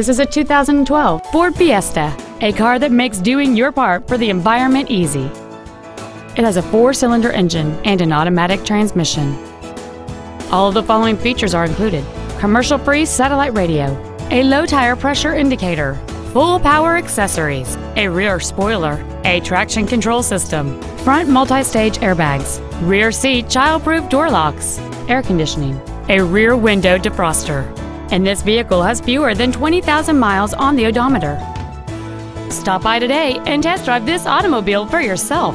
This is a 2012 Ford Fiesta, a car that makes doing your part for the environment easy. It has a four-cylinder engine and an automatic transmission. All of the following features are included. Commercial-free satellite radio, a low tire pressure indicator, full power accessories, a rear spoiler, a traction control system, front multi-stage airbags, rear seat child-proof door locks, air conditioning, a rear window defroster, and this vehicle has fewer than 20,000 miles on the odometer. Stop by today and test drive this automobile for yourself.